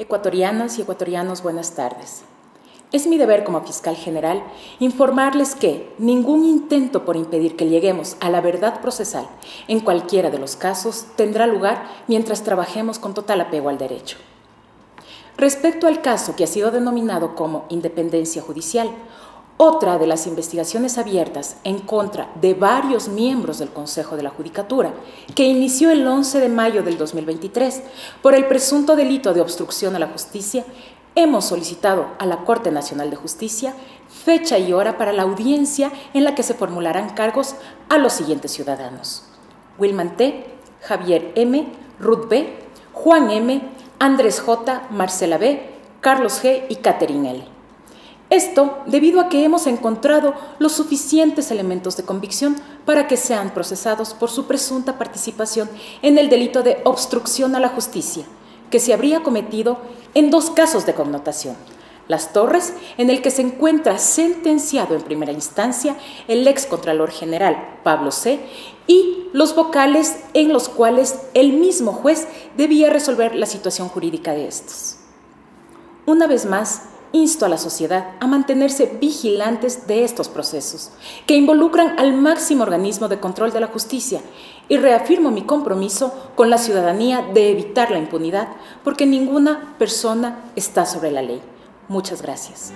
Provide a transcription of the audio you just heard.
Ecuatorianas y ecuatorianos, buenas tardes. Es mi deber como fiscal general informarles que ningún intento por impedir que lleguemos a la verdad procesal en cualquiera de los casos tendrá lugar mientras trabajemos con total apego al derecho. Respecto al caso que ha sido denominado como independencia judicial, otra de las investigaciones abiertas en contra de varios miembros del Consejo de la Judicatura, que inició el 11 de mayo del 2023 por el presunto delito de obstrucción a la justicia, hemos solicitado a la Corte Nacional de Justicia fecha y hora para la audiencia en la que se formularán cargos a los siguientes ciudadanos. Wilman T., Javier M., Ruth B., Juan M., Andrés J., Marcela B., Carlos G. y Catherine L. Esto debido a que hemos encontrado los suficientes elementos de convicción para que sean procesados por su presunta participación en el delito de obstrucción a la justicia, que se habría cometido en dos casos de connotación. Las Torres, en el que se encuentra sentenciado en primera instancia el ex Contralor General Pablo C., y los vocales en los cuales el mismo juez debía resolver la situación jurídica de estos. Una vez más, insto a la sociedad a mantenerse vigilantes de estos procesos, que involucran al máximo organismo de control de la justicia, y reafirmo mi compromiso con la ciudadanía de evitar la impunidad, porque ninguna persona está sobre la ley. Muchas gracias.